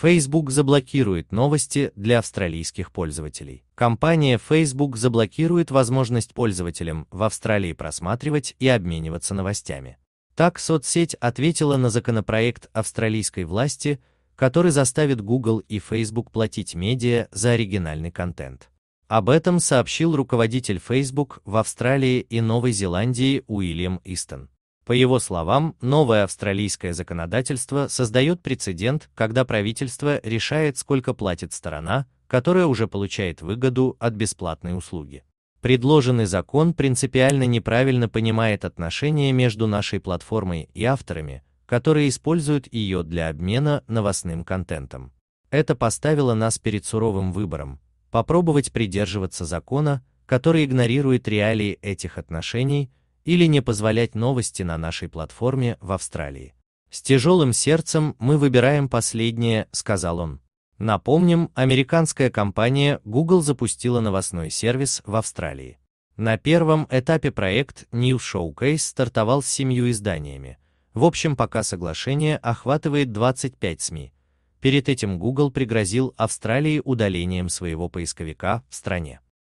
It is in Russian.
Facebook заблокирует новости для австралийских пользователей. Компания Facebook заблокирует возможность пользователям в Австралии просматривать и обмениваться новостями. Так соцсеть ответила на законопроект австралийской власти, который заставит Google и Facebook платить медиа за оригинальный контент. Об этом сообщил руководитель Facebook в Австралии и Новой Зеландии Уильям Истон. По его словам, новое австралийское законодательство создает прецедент, когда правительство решает, сколько платит сторона, которая уже получает выгоду от бесплатной услуги. Предложенный закон принципиально неправильно понимает отношения между нашей платформой и авторами, которые используют ее для обмена новостным контентом. Это поставило нас перед суровым выбором – попробовать придерживаться закона, который игнорирует реалии этих отношений или не позволять новости на нашей платформе в Австралии. С тяжелым сердцем мы выбираем последнее, сказал он. Напомним, американская компания Google запустила новостной сервис в Австралии. На первом этапе проект News Showcase стартовал с семью изданиями. В общем, пока соглашение охватывает 25 СМИ. Перед этим Google пригрозил Австралии удалением своего поисковика в стране.